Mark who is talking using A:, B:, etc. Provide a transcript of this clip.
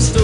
A: story